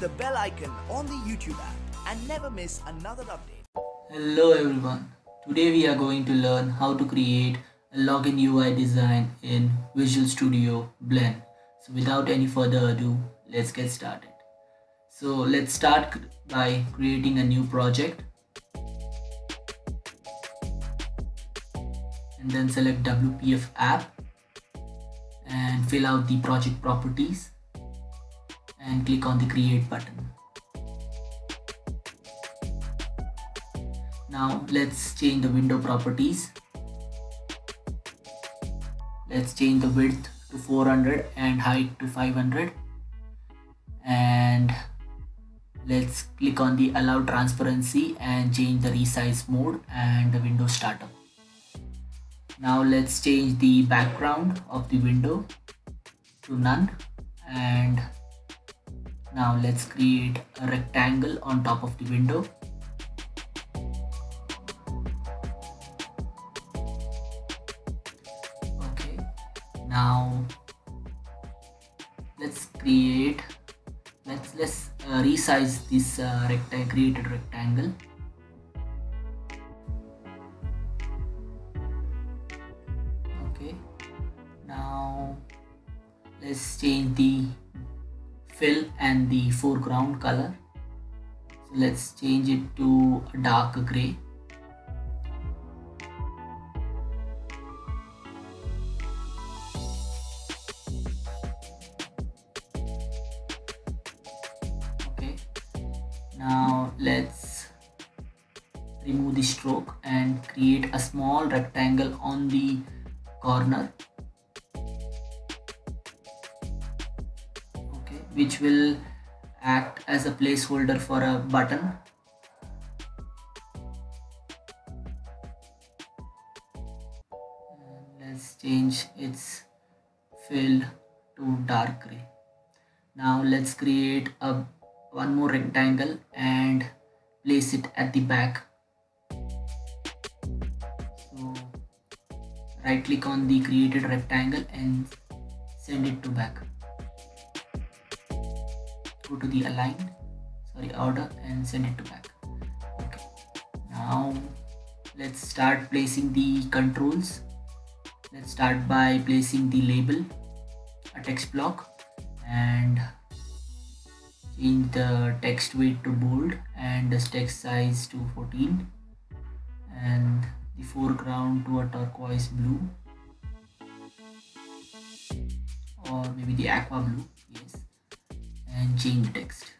the bell icon on the YouTube app and never miss another update. Hello everyone. Today we are going to learn how to create a login UI design in Visual Studio Blend. So without any further ado, let's get started. So let's start by creating a new project and then select WPF app and fill out the project properties and click on the create button. Now let's change the window properties. Let's change the width to 400 and height to 500 and let's click on the allow transparency and change the resize mode and the window startup. Now let's change the background of the window to none and now let's create a rectangle on top of the window. Okay. Now let's create let's let's uh, resize this uh, rectangle created rectangle. Okay. Now let's change the fill and the foreground color. So let's change it to a dark gray. Okay. Now let's remove the stroke and create a small rectangle on the corner which will act as a placeholder for a button. Let's change its fill to dark gray. Now let's create a one more rectangle and place it at the back. So right click on the created rectangle and send it to back go to the align sorry order and send it to back. Okay. Now let's start placing the controls. Let's start by placing the label a text block and change the text weight to bold and the text size to 14 and the foreground to a turquoise blue or maybe the aqua blue and change text.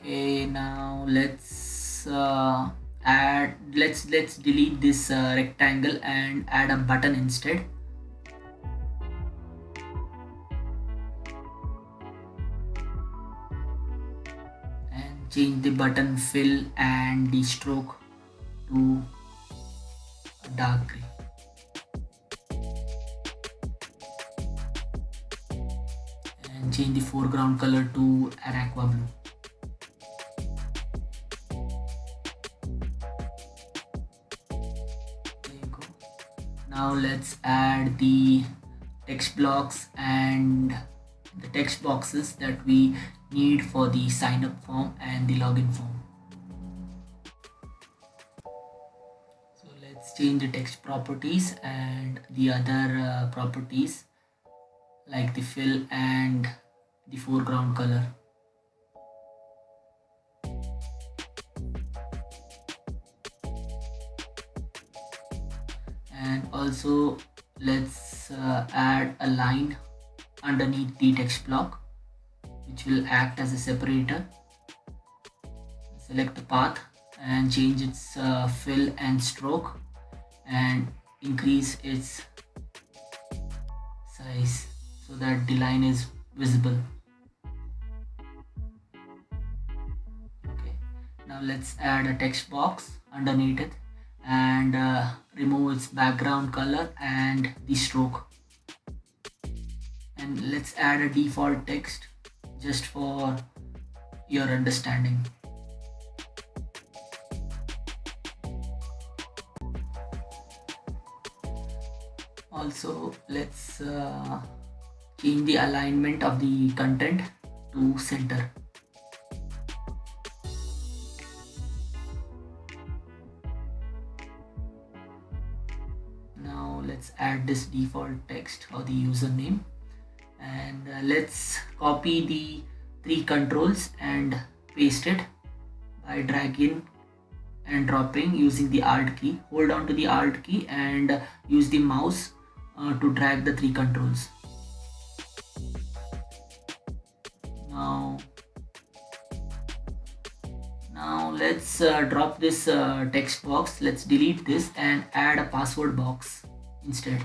Okay now let's uh, add let's let's delete this uh, rectangle and add a button instead. And change the button fill and the stroke to dark gray and change the foreground color to an aqua blue now let's add the text blocks and the text boxes that we need for the sign up form and the login form. So let's change the text properties and the other uh, properties like the fill and the foreground color and also let's uh, add a line underneath the text block which will act as a separator. Select the path and change its uh, fill and stroke and increase its size so that the line is visible. Okay. Now let's add a text box underneath it and uh, remove its background color and the stroke. And let's add a default text just for your understanding. Also let's uh, change the alignment of the content to center let's add this default text or the username. And uh, let's copy the three controls and paste it by dragging and dropping using the alt key. Hold on to the alt key and use the mouse uh, to drag the three controls. Now now let's uh, drop this uh, text box. Let's delete this and add a password box instead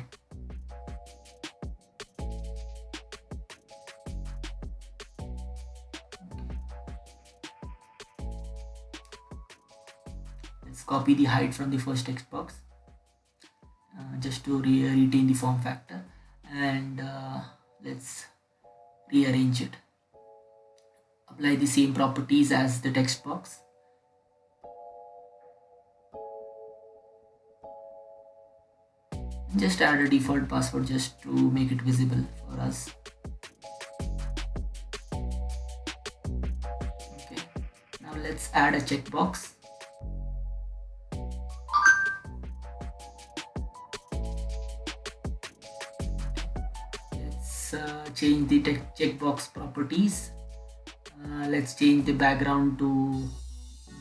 let's copy the height from the first text box uh, just to re retain the form factor. And uh, let's rearrange it. Apply the same properties as the text box just add a default password just to make it visible for us. Okay. Now let's add a checkbox. Let's uh, change the checkbox properties. Uh, let's change the background to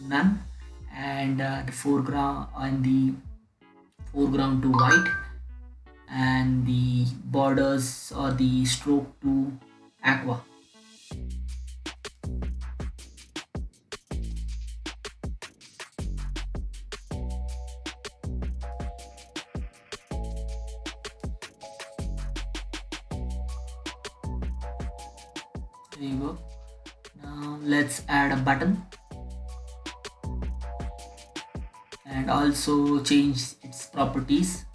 none and uh, the foreground and the foreground to white and the borders or the stroke to aqua. There you go. Now let's add a button. And also change its properties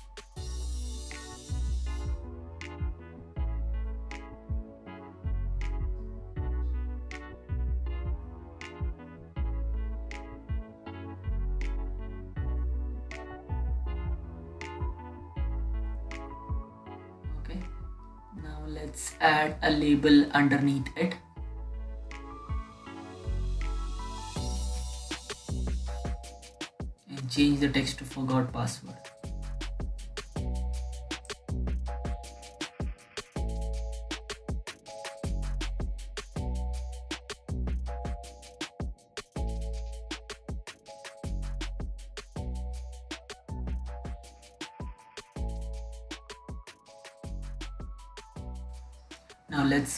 add a label underneath it. And change the text to forgot password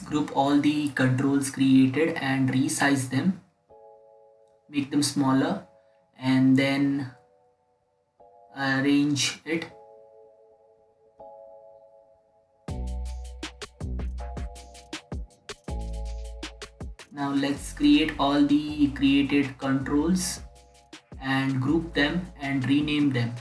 group all the controls created and resize them. Make them smaller and then uh, arrange it. Now let's create all the created controls and group them and rename them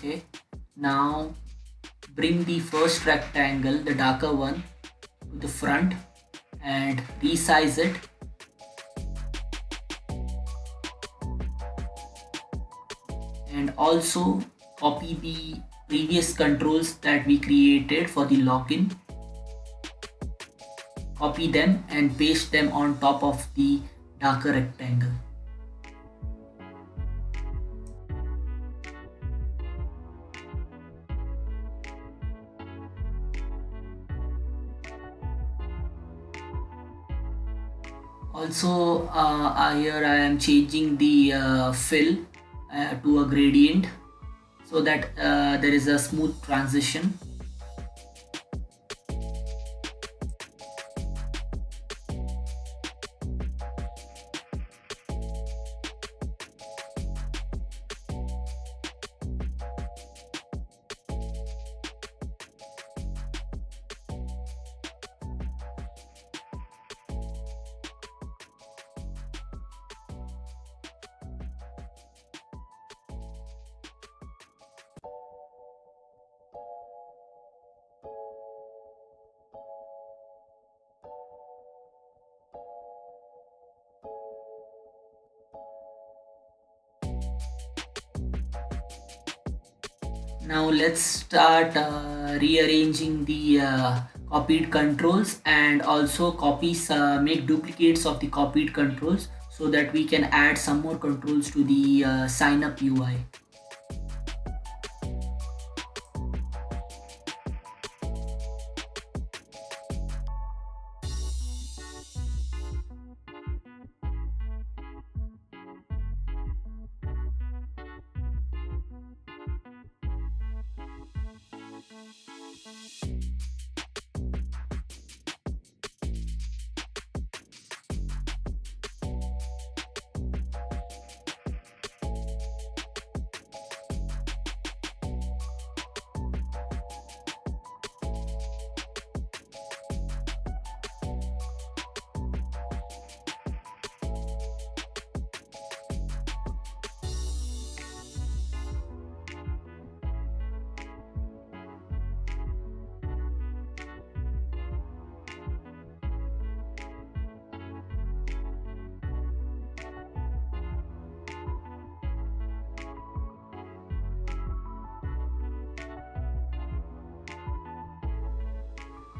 okay. Now bring the first rectangle the darker one to the front and resize it. And also copy the previous controls that we created for the login. Copy them and paste them on top of the darker rectangle uh, here I am changing the uh, fill uh, to a gradient so that uh, there is a smooth transition now let's start uh, rearranging the uh, copied controls and also copies uh, make duplicates of the copied controls so that we can add some more controls to the uh, sign up UI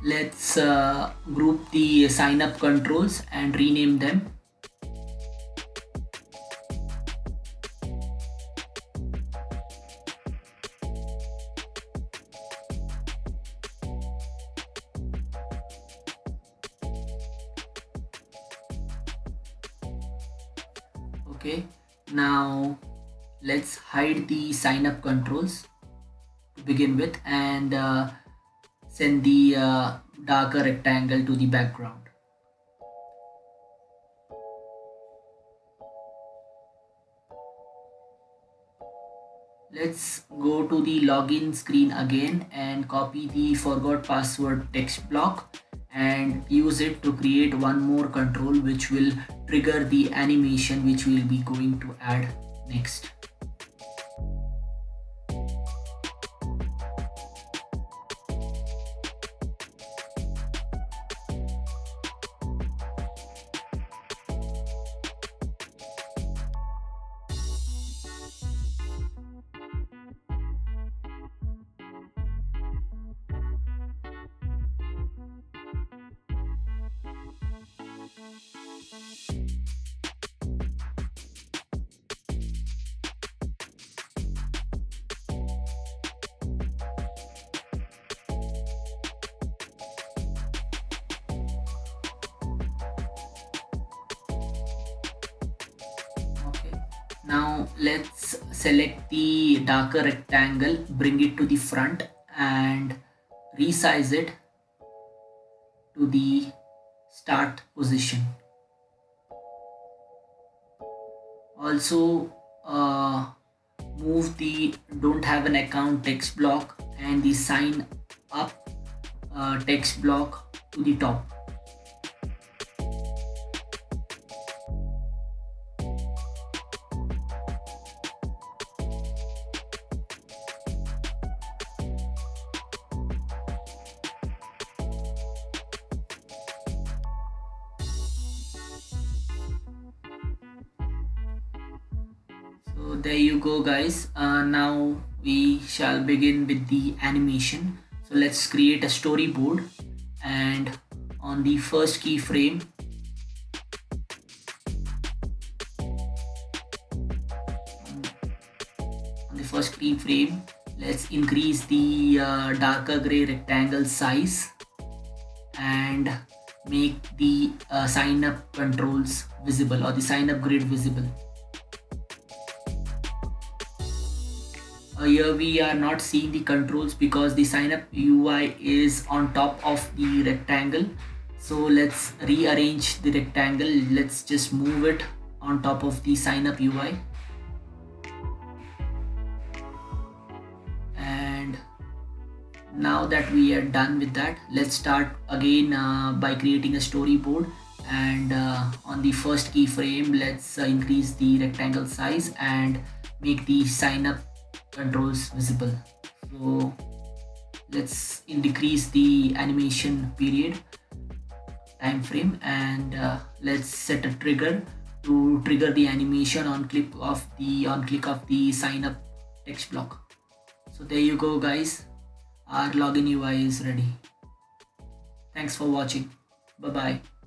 let's uh, group the sign up controls and rename them. Okay now let's hide the sign up controls to begin with and uh, send the uh, darker rectangle to the background. Let's go to the login screen again and copy the forgot password text block and use it to create one more control which will trigger the animation which we'll be going to add next. Now let's select the darker rectangle bring it to the front and resize it to the start position. Also uh, move the don't have an account text block and the sign up uh, text block to the top so there you go guys. Uh, now we shall begin with the animation. So let's create a storyboard. And on the first keyframe on the first keyframe let's increase the uh, darker gray rectangle size and make the uh, sign up controls visible or the sign up grid visible here we are not seeing the controls because the sign up UI is on top of the rectangle. So let's rearrange the rectangle. Let's just move it on top of the sign up UI and now that we are done with that let's start again uh, by creating a storyboard. And uh, on the first keyframe let's uh, increase the rectangle size and make the sign up controls visible. So let's decrease the animation period time frame and uh, let's set a trigger to trigger the animation on click of the on click of the sign up text block. So there you go guys. Our login ui is ready. Thanks for watching. Bye bye